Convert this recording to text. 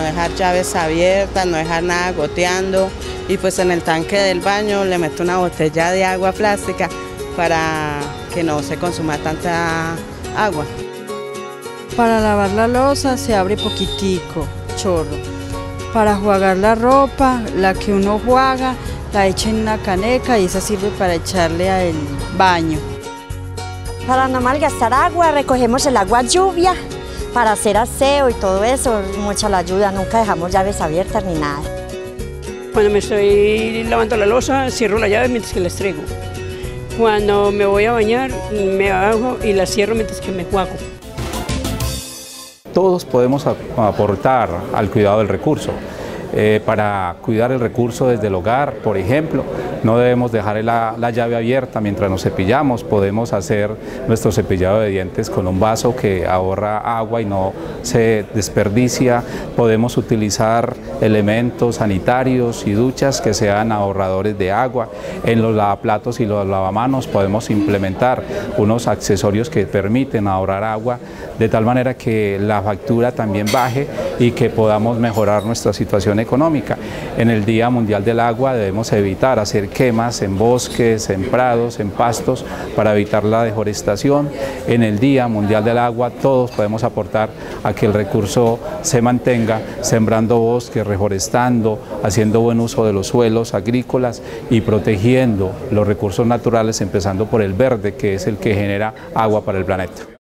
dejar llaves abiertas, no dejar nada goteando y pues en el tanque del baño le meto una botella de agua plástica para que no se consuma tanta agua. Para lavar la losa se abre poquitico, chorro. Para jugar la ropa, la que uno juega, la echa en una caneca y esa sirve para echarle al baño. Para no malgastar agua, recogemos el agua lluvia para hacer aseo y todo eso, mucha la ayuda, nunca dejamos llaves abiertas ni nada. Cuando me estoy lavando la losa, cierro la llave mientras que la estrego. Cuando me voy a bañar, me bajo y la cierro mientras que me juego. Todos podemos aportar al cuidado del recurso. Eh, para cuidar el recurso desde el hogar, por ejemplo. No debemos dejar la, llave abierta mientras nos cepillamos, podemos hacer nuestro cepillado de dientes con un vaso que ahorra agua y no se desperdicia, podemos utilizar elementos sanitarios y duchas que sean ahorradores de agua. En los lavaplatos y los lavamanos podemos implementar unos accesorios que permiten ahorrar agua de tal manera que la factura también baje y que podamos mejorar nuestra situación económica. En el Día Mundial del Agua debemos evitar hacer quemas en bosques, en prados, en pastos para evitar la deforestación. En el Día Mundial del Agua todos podemos aportar a que el recurso se mantenga sembrando bosques, reforestando, haciendo buen uso de los suelos agrícolas y protegiendo los recursos naturales empezando por el verde que es el que genera agua para el planeta.